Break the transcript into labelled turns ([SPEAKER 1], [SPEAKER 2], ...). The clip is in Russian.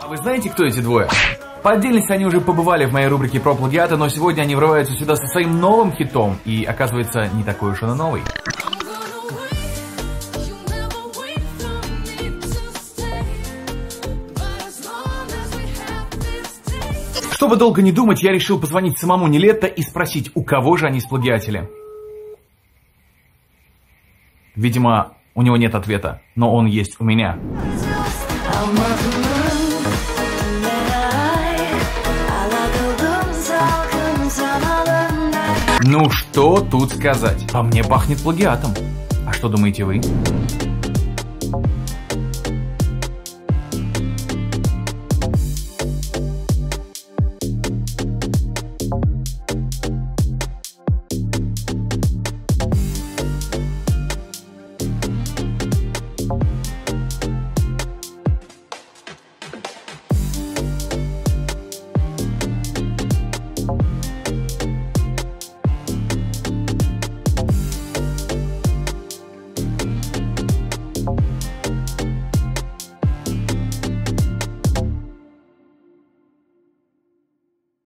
[SPEAKER 1] А вы знаете, кто эти двое? По отдельности они уже побывали в моей рубрике про плагиаты, но сегодня они врываются сюда со своим новым хитом, и оказывается, не такой уж он и новый. Чтобы долго не думать, я решил позвонить самому Нелетто и спросить, у кого же они сплагиатели. Видимо, у него нет ответа, но он есть у меня. Ну что тут сказать? По мне пахнет плагиатом. А что думаете вы?